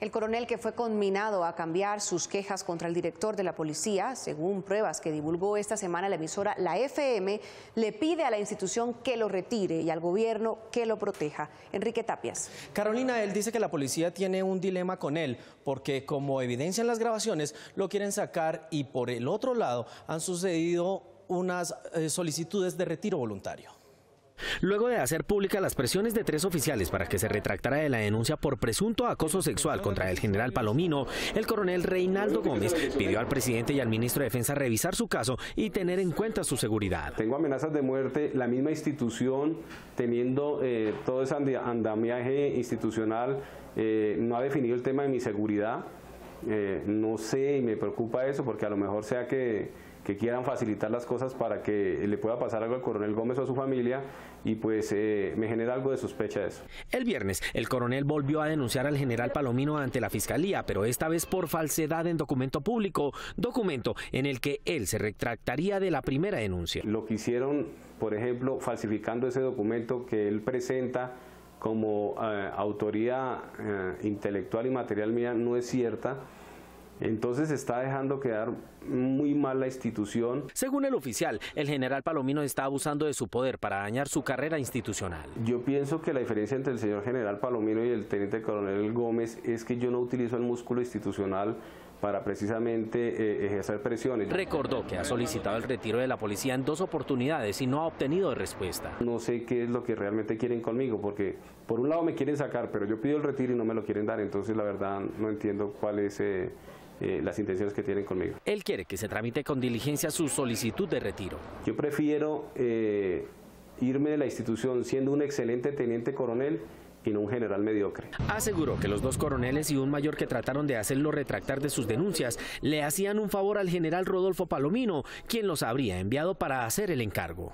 El coronel que fue conminado a cambiar sus quejas contra el director de la policía, según pruebas que divulgó esta semana la emisora La FM, le pide a la institución que lo retire y al gobierno que lo proteja. Enrique Tapias. Carolina, él dice que la policía tiene un dilema con él, porque como evidencian las grabaciones, lo quieren sacar y por el otro lado han sucedido unas eh, solicitudes de retiro voluntario. Luego de hacer públicas las presiones de tres oficiales para que se retractara de la denuncia por presunto acoso sexual contra el general Palomino, el coronel Reinaldo Gómez pidió al presidente y al ministro de Defensa revisar su caso y tener en cuenta su seguridad. Tengo amenazas de muerte, la misma institución teniendo eh, todo ese andamiaje institucional eh, no ha definido el tema de mi seguridad. Eh, no sé y me preocupa eso porque a lo mejor sea que que quieran facilitar las cosas para que le pueda pasar algo al coronel Gómez o a su familia y pues eh, me genera algo de sospecha eso. El viernes, el coronel volvió a denunciar al general Palomino ante la fiscalía, pero esta vez por falsedad en documento público, documento en el que él se retractaría de la primera denuncia. Lo que hicieron, por ejemplo, falsificando ese documento que él presenta como eh, autoría eh, intelectual y material mía no es cierta entonces está dejando quedar muy mal la institución. Según el oficial, el general Palomino está abusando de su poder para dañar su carrera institucional. Yo pienso que la diferencia entre el señor general Palomino y el teniente coronel Gómez es que yo no utilizo el músculo institucional para precisamente eh, ejercer presiones. Recordó que ha solicitado el retiro de la policía en dos oportunidades y no ha obtenido respuesta. No sé qué es lo que realmente quieren conmigo, porque por un lado me quieren sacar, pero yo pido el retiro y no me lo quieren dar, entonces la verdad no entiendo cuál es... Eh, eh, las intenciones que tienen conmigo. Él quiere que se tramite con diligencia su solicitud de retiro. Yo prefiero eh, irme de la institución siendo un excelente teniente coronel y no un general mediocre. Aseguró que los dos coroneles y un mayor que trataron de hacerlo retractar de sus denuncias le hacían un favor al general Rodolfo Palomino, quien los habría enviado para hacer el encargo.